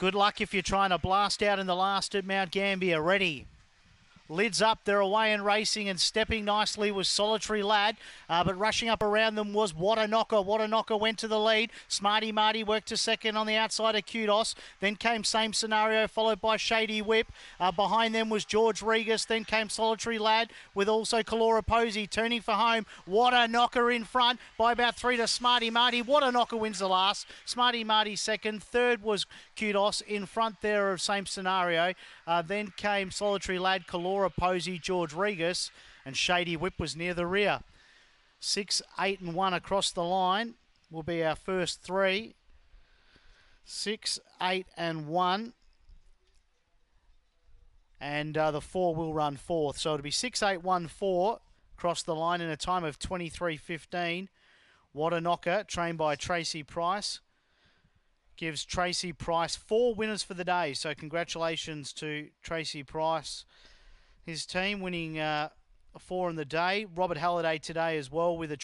Good luck if you're trying to blast out in the last at Mount Gambier. Ready. Lids up, they're away and racing and stepping nicely was Solitary Lad, uh, but rushing up around them was What a Knocker. What a Knocker went to the lead. Smarty Marty worked to second on the outside of Kudos. Then came Same Scenario, followed by Shady Whip. Uh, behind them was George Regas. Then came Solitary Lad with also Kalora Posey turning for home. What a Knocker in front by about three to Smarty Marty. What a Knocker wins the last. Smarty Marty second. Third was Kudos in front there of Same Scenario. Uh, then came Solitary Lad, Kalora. Laura Posey, George Regas, and Shady Whip was near the rear. Six, eight, and one across the line will be our first three. Six, eight, and one. And uh, the four will run fourth. So it'll be six, eight, one, four across the line in a time of 23.15. What a knocker, trained by Tracy Price. Gives Tracy Price four winners for the day. So congratulations to Tracy Price his team winning uh, four in the day. Robert Halliday today as well with a